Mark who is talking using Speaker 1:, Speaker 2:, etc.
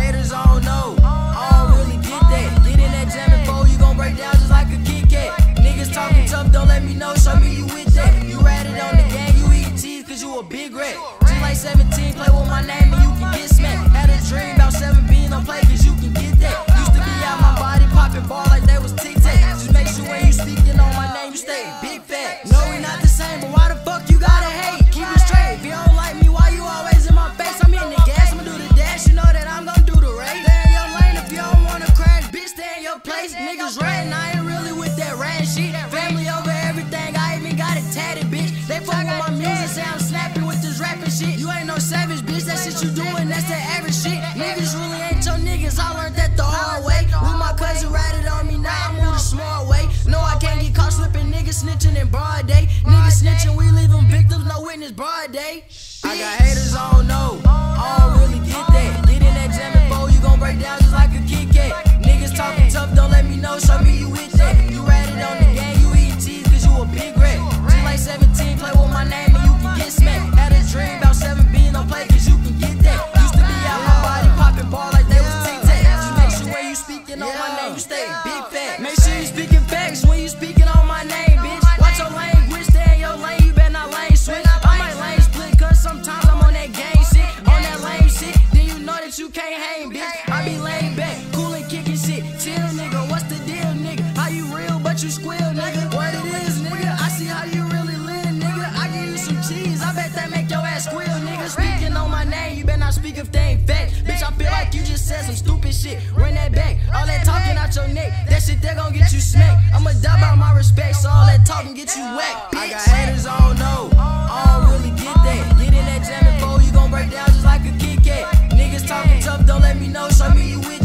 Speaker 1: haters don't know. I don't really get that. Get in that jam bowl. you gon' break down just like a Kit Kat. Niggas talking tough, don't let me know. Show me you with that. You ratted on the gang, you eat teeth, cause you a big rat. G like 17, play with my name and you can get smacked. Had a dream about 7 being on play, cause you can get that. Shit you doing, that's the average shit. Niggas really ain't your niggas. I learned that the hard way. With my cousin ratted on me, now I move the smart way. No, I can't get caught slipping. Niggas snitching in broad day. Niggas snitching, we leave them victims, no witness, broad day. I got haters, I when you speaking on my name, bitch. Watch your language, stay in your lane, you better not lane switch. I might lane split cause sometimes I'm on that gang shit, on that lame shit. Then you know that you can't hang, bitch. I be laid back, cool and kicking shit. Chill, nigga, what's the deal, nigga? How you real, but you squeal, nigga? What it is, nigga? I see how you really live, nigga. I give you some cheese, I bet that make your ass squeal, nigga. Speaking on my name, you better not speak if they ain't fact. Bitch, I feel like you just said some stupid shit. Run that back, all that talking out your neck, out and get you whacked, bitch. I got haters all know. I don't really get that. Get in that jam and bowl, you gon' break down just like a Kit Kat. Niggas talking tough, don't let me know. Show me you with